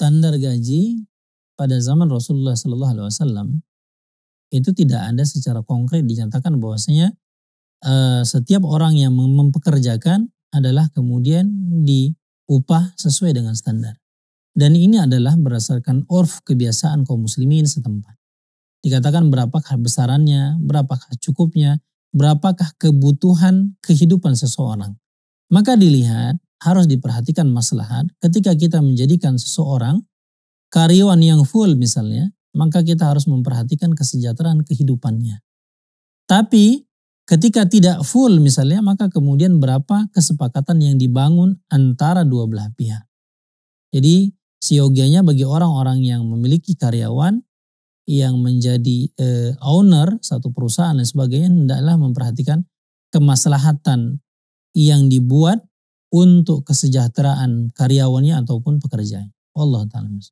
standar gaji pada zaman Rasulullah Sallallahu Alaihi Wasallam itu tidak ada secara konkret dinyatakan bahwasanya uh, setiap orang yang mempekerjakan adalah kemudian diupah sesuai dengan standar. Dan ini adalah berdasarkan orf kebiasaan kaum muslimin setempat. Dikatakan berapakah besarannya, berapakah cukupnya, berapakah kebutuhan kehidupan seseorang. Maka dilihat harus diperhatikan maslahat ketika kita menjadikan seseorang karyawan yang full misalnya, maka kita harus memperhatikan kesejahteraan kehidupannya. Tapi ketika tidak full misalnya, maka kemudian berapa kesepakatan yang dibangun antara dua belah pihak. Jadi siogianya bagi orang-orang yang memiliki karyawan yang menjadi uh, owner satu perusahaan dan sebagainya hendaklah memperhatikan kemaslahatan yang dibuat untuk kesejahteraan karyawannya ataupun pekerjaan. Allah taala.